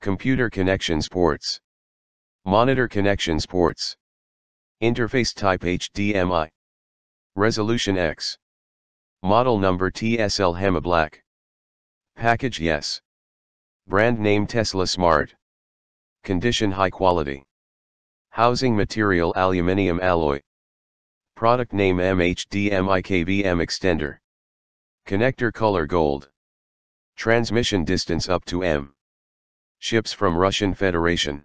Computer connections ports. Monitor connections ports. Interface type HDMI. Resolution X. Model number TSL Hema Black. Package Yes. Brand name Tesla Smart. Condition High Quality. Housing material Aluminium alloy. Product name MHDMI KVM extender. Connector color gold. Transmission distance up to M. Ships from Russian Federation.